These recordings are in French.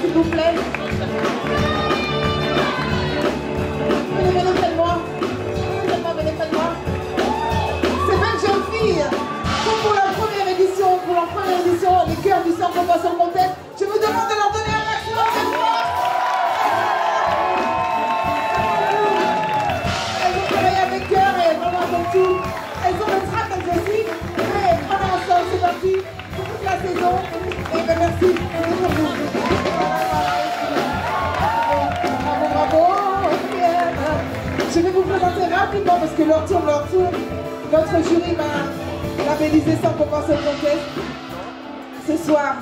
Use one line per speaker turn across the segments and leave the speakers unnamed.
s'il vous plaît. Moi. Pour la première édition, pour la première édition, les cœurs du centre Passant Je vais vous présenter rapidement parce que leur tour, leur tour. Notre jury m'a labellisé sans commencer le contest. Ce soir,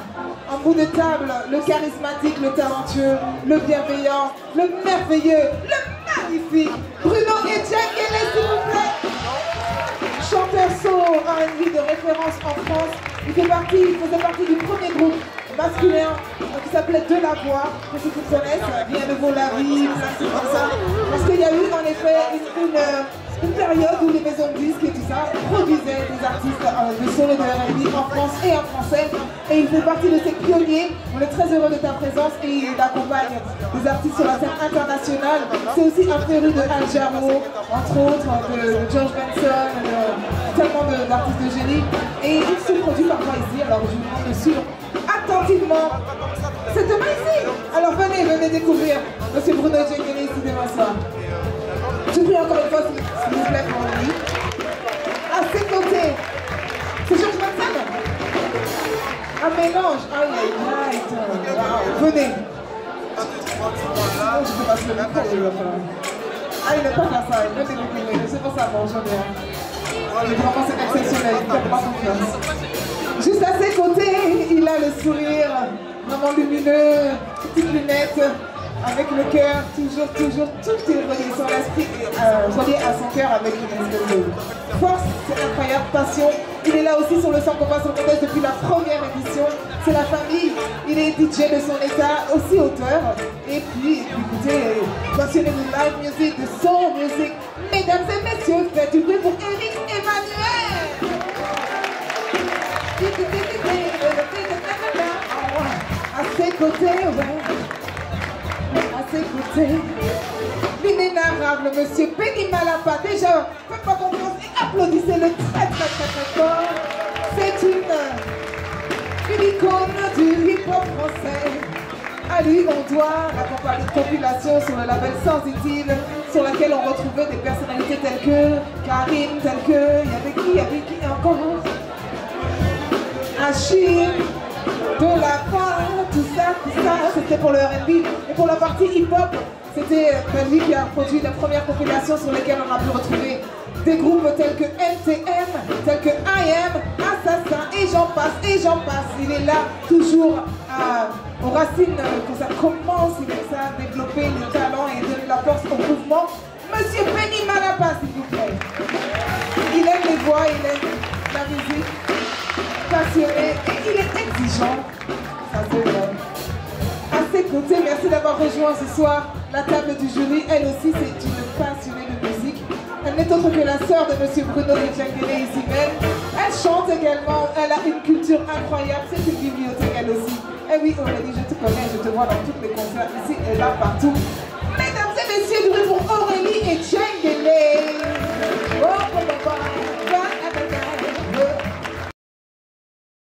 en bout de table, le charismatique, le talentueux, le bienveillant, le merveilleux, le magnifique, Bruno Etienne s'il vous plaît. Chanteur soul R&B de référence en France. Il, fait partie, il faisait partie du premier groupe masculin euh, qui s'appelait De la Voix, que ceux qui connaissent, Bien de vos la vie, plein de comme ça. Une, euh, une période où les maisons de disques et tout ça produisaient des artistes euh, de soul et de R&B en France et en français. Et il fait partie de ces pionniers. On est très heureux de ta présence et il accompagne des artistes sur la scène internationale. C'est aussi un féru de Al Jarreau, entre autres, de George Benson, tellement d'artistes de génie. Et il se produit parfois ici, alors je vous demande de suivre attentivement. C'est demain ici Alors venez, venez découvrir Monsieur Bruno Djengele ici demain soir. Je prie encore une fois, s'il vous plaît, pour lui. À ses côtés, c'est Georges Benson Un mélange Aïe, aïe, aïe. Venez Sinon, je peux passer le micro, il va falloir. Ah, il n'est pas faire ça, il veut découvrir, c'est pour ça, bon, j'en ai. Mais vraiment, c'est exceptionnel, faites-moi confiance. Juste à ses côtés, il a le sourire vraiment lumineux, petites lunettes, avec le cœur, toujours, toujours, tout est euh, relié à son cœur avec une espèce de force, c'est incroyable, passion. Il est là aussi sur le combat sur contest depuis la première édition. C'est la famille, il est DJ de son état, aussi auteur. Et puis, écoutez, passionné de live music, de soul music. Mesdames et messieurs, faites du bruit pour Eric Emmanuel. À ses côtés, ouais. À ses côtés. L'inénarrable monsieur Benny Malapa. Déjà, faites-moi confiance et applaudissez-le très très très très fort. C'est une, une icône du hip-hop français. À lui, on doit la compagnie de compilation sur le label Sensitive, sur laquelle on retrouvait des personnalités telles que Karine, telles que. Il y avait qui Il y avait qui encore? Achille, de la part, tout ça, tout ça, c'était pour le R&B. Et pour la partie hip-hop, c'était euh, lui qui a produit la première compilation sur lesquelles on a pu retrouver des groupes tels que NTM, tels que IM, Assassin, et j'en passe, et j'en passe. Il est là, toujours à- aux racines, euh, que ça commence, il est ça, développer les talents et donner la force au mouvement. Monsieur Benny Malapa, s'il vous plaît. Il aime les voix, il aime la musique passionné et il est exigeant. Ça vrai. À ses côtés, merci d'avoir rejoint ce soir la table du jury. Elle aussi, c'est une passionnée de musique. Elle n'est autre que la sœur de Monsieur Bruno Etienne ici même. Elle chante également. Elle a une culture incroyable. C'est une bibliothèque elle aussi. Et oui, Aurélie, je te connais, je te vois dans tous les concerts ici et là partout. Mesdames et messieurs, bruit pour